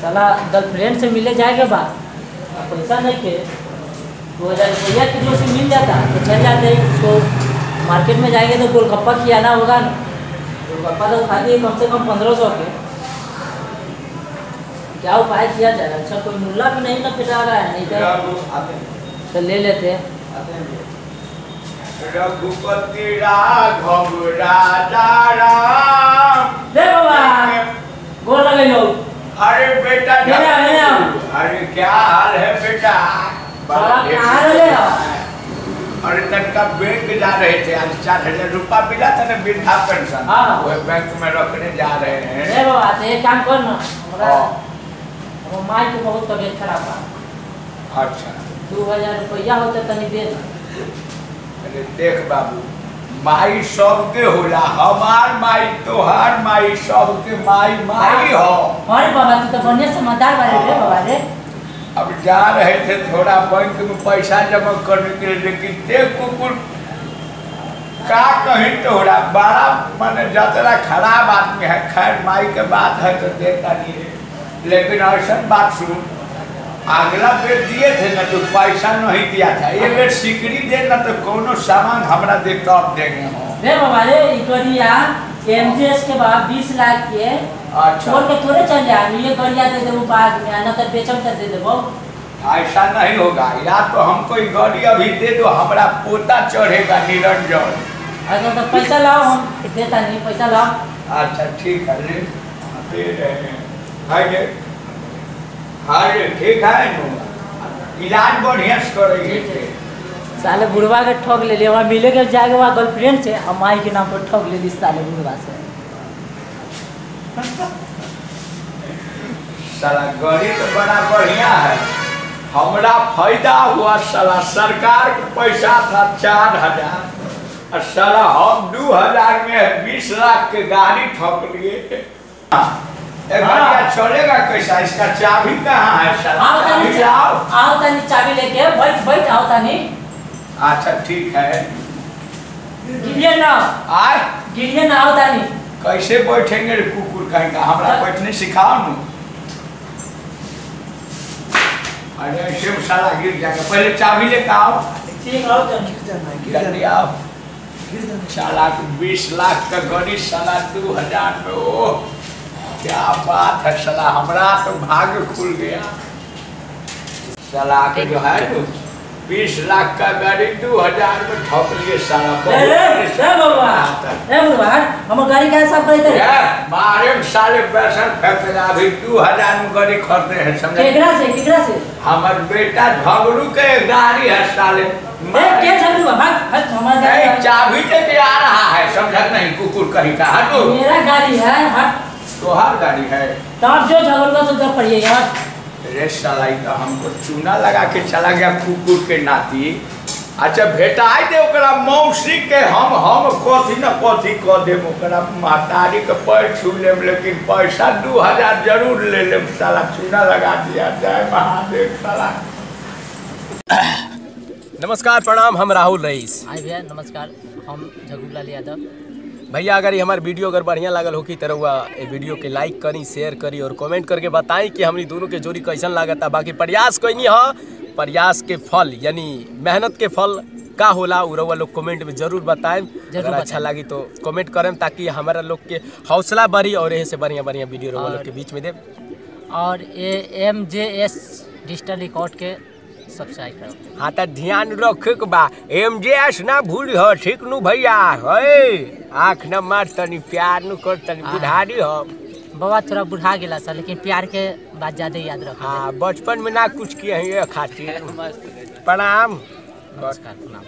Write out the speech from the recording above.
साला गर्लफ्रेंड से मिले जाएगा बात। पैसा नहीं के दो हज़ार रुपया किलो से मिल जाता। तो चल जाते उसको। मार्केट में जाएँगे तो गोलगप्पा खिलाना होगा। ना गोलगप्पा तो खा है कम से कम पंद्रह सौ के। क्या उपाय किया जाए? अच्छा कोई मुल्ला भी नहीं ना पिटा रहा है नहीं तो तो ले लेते हैं। रघुपति राघव राजा राम दे बाबा गोल लगे लोग अरे बेटा है ना, है ना? अरे क्या हाल है बेटा? हो? अरे तनका बैंक जा रहे थे आज चार हज़ार रुपया मिला था ना वृद्धा पेंशन हाँ। वो बैंक में रखने जा रहे हैं। दे बाबा तो एक काम कर ना हमारा हाँ। हमारा माई के बहुत तबीयत खराब बा। अच्छा। दो हज़ार रुपया होते तनी दे दे। अरे देख बाबू माई सबके होला हमार माई तोहार माई सबके माई माई हो। अरे बाबा तू तो बढ़िया समझदार बारे रे बाबा रे। अब जा रहे थे थोड़ा बैंक में पैसा जमा करने के लिए, लेकिन देख कुकुर का कहीं तोहरा बड़ा माने जतरा खराब आदमी है, खैर माई के बात है तो देता नहीं है। लेकिन ऐसा बात सुन, अगला बेर दिए थे ना तो पैसा नहीं दिया था। ये बेर सिकड़ी देना तो कोनो सामान हमरा दे कब देंगे हो बाबा ई गरिया एमजीएस के बाद 20 लाख के अच्छा। छोड़ के थोड़े चल जाए ये गरिया दे देबो बाद में ना तो बेचम कर दे देबो ऐसा नहीं होगा या तो हमको गाड़ी अभी दे दो हमारा पोता चढ़ेगा निरंजन। अगर तो पैसा लाओ हम देता नहीं पैसा लाओ। अच्छा ठीक है ले। दे रहे हैं। है ठीक है इलाज बढ़िया से करेंगे। साले बुढ़वा के ठग ले लिया वहाँ मिले के जाएगा वहाँ गर्लफ्रेंड से हम माई के नाम पर ठग ले ली साले बुढ़वा से। साला गाड़ी तो बड़ा बढ़िया है। हमरा फ़ायदा हुआ साला सरकार के पैसा था चार हज़ार और साला हम दो हज़ार में बीस लाख के गाड़ी ठोक लिए हाँ, चलेगा कैसा? इसका चाबी कहाँ है साला? आओ चाबी आओ चाबी लेके बैठ बैठ आओ तनी। अच्छा ठीक है। गिरिए ना। आय। गिरिए ना आओ तनी। कैसे बैठेंगे रे कुकुर कहीं का? हमरा बैठने सिखाओ नु। अरे ऐसे साला गिर जाएगा। पहले चाबी लेकर आओ। ठीक आओ जल्दी आओ। साला बीस लाख का गाड़ी साला दो हज़ार में ओ क्या बात है साला। हमरा तो भाग्य खुल गया। साला के जो है तो बीस लाख का गाड़ी दो हज़ार में ठोक लिए साला ए रे ए बाबा ए बुढ़वा हमर गाड़ी का सब करते रे यार मारे में साले पैसा फेंक दे अभी दो हज़ार में गाड़ी खरीदे हैं समझे? केकरा से केकरा से? हमार बेटा झगड़ू के गाड़ी है साले। ए के झगड़ू? बाबा हट हमारा चाबी लेके आ रहा है समझा नहीं? कुकुर कहीं का हटो मेरा गाड़ी है हट तोहार गाड़ी है। तब जो झगड़ूगा तो जब पड़िए यार। रे साला तो हमको। चूना लगा के चला गया कुकुर के नाती। अच्छा भेटाई दे ओकरा मौसी के हम हम कथी न कथी कह देम ओकरा। महतारी के पैर छू लेम लेकिन पैसा दू हज़ार ज़रूर ले लेम साला। चूना लगा दिया। जय महादेव साला। नमस्कार प्रणाम। हम राहुल रईस। हाय भैया नमस्कार। हम झगड़ूलाल यादव। भैया अगर ये हमारे वीडियो अगर बढ़िया लागल हो की तरह हुआ ये वीडियो के लाइक करी शेयर करी और कमेंट करके बताई कि हमनी दोनों के जोड़ी कैसन लागता। बाकी प्रयास कैनी ह प्रयास के फल यानी मेहनत के फल का होला उ रउआ लोग कमेंट में ज़रूर बताएँ अगर अच्छा। लगी तो कमेंट करें ताकि हमारा लोग के हौसला बढ़ी और यही से बढ़िया बढ़िया वीडियो रउआ लोग के बीच में दे और A M J S digital record के सब्सक्राइब करो। हाँ तो ध्यान रखे के बा। एम जे एस ना भूल हो ठीक नु भैया? है आँख न मार तनी प्यार नु कर तनी हाँ। बुढ़ारी हो। बाबा थोड़ा बुढ़ा गया सर लेकिन प्यार के बात ज़्यादा याद रखो हाँ बचपन में ना कुछ किए हैं ये खातिर। प्रणाम। नमस्कार प्रणाम।